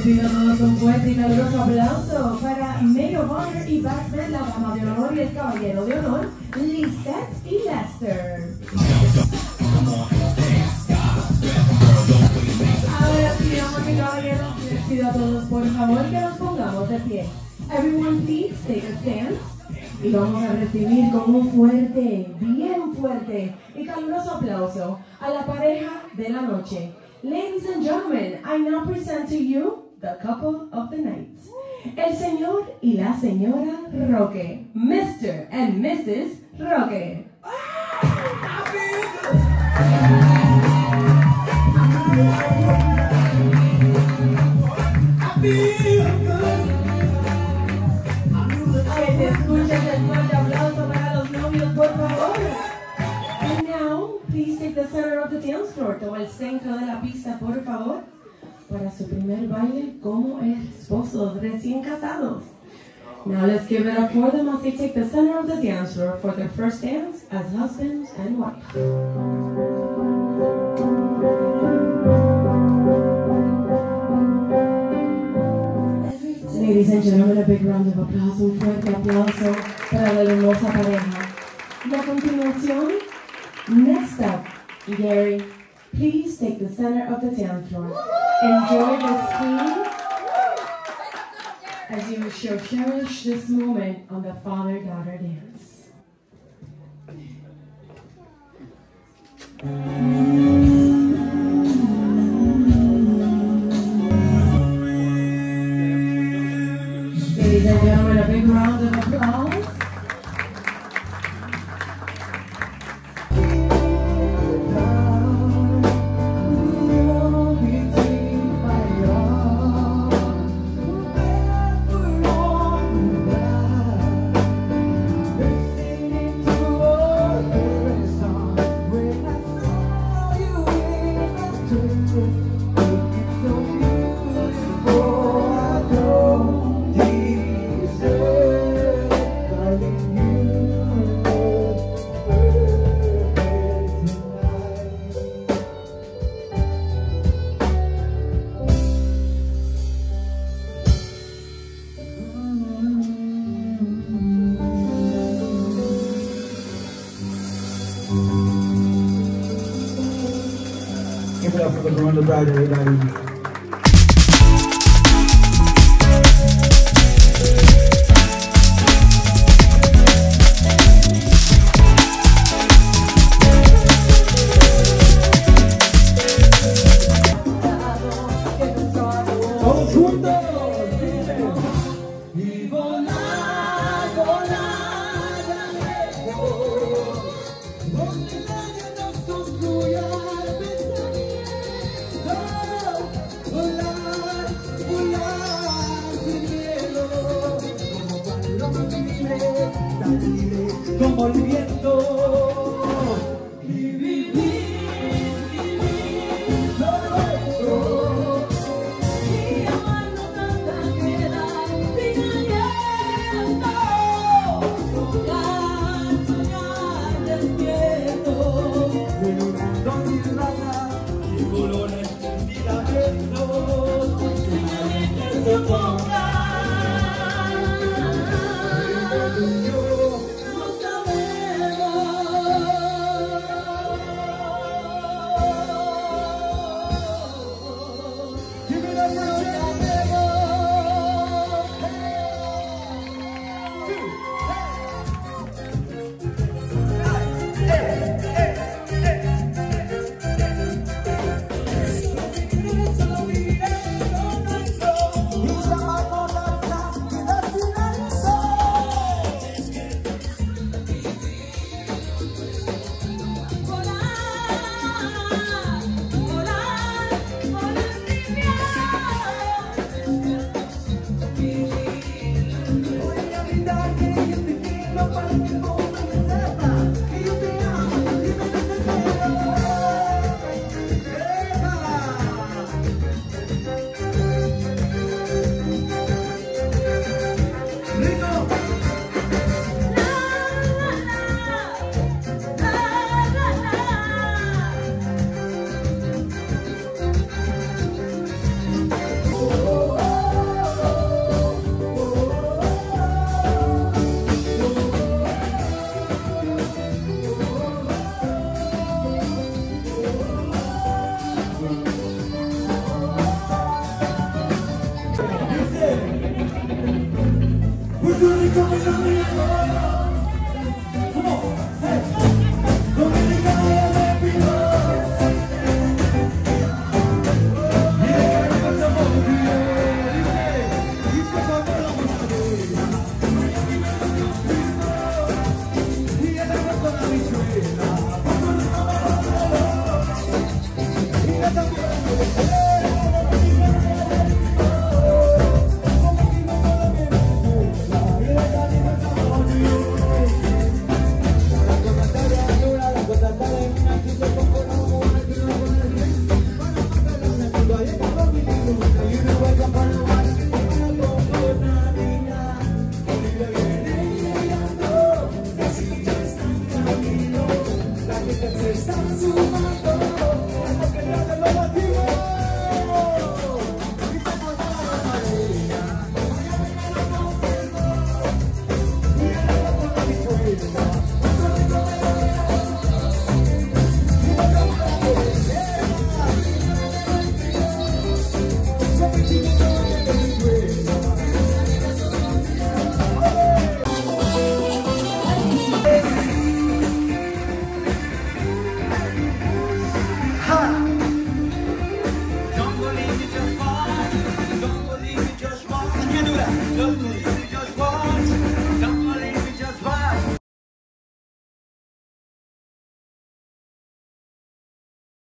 Todos un fuerte y caluroso aplauso para of Honor y Batsman, la dama de honor y el caballero de honor, Lisette y Lester. Ahora sí, damas y caballeros, les pido a todos por favor que nos pongamos de pie. Everyone please take a stand. Y vamos a recibir con un fuerte, bien fuerte y caluroso aplauso a la pareja de la noche. Ladies and gentlemen, I now present to you the couple of the night. El señor y la señora Roque. Mr. and Mrs. Roque. Que se escuche el fuerte aplauso para los novios, por favor. And now, please take the center of the dance floor. Toma el centro de la pista, por favor, para su primer baile como esposos recién casados. Now let's give it up for them as they take the center of the dance floor for their first dance as husband and wife. Ladies and gentlemen, a big round of applause, un fuerte aplauso para la hermosa pareja. Y a continuación, next up, Gary, please take the center of the dance floor. Enjoy the screen as you shall cherish this moment on the father-daughter dance. up for the Verona Bradbury everybody. Give it up for Chicago.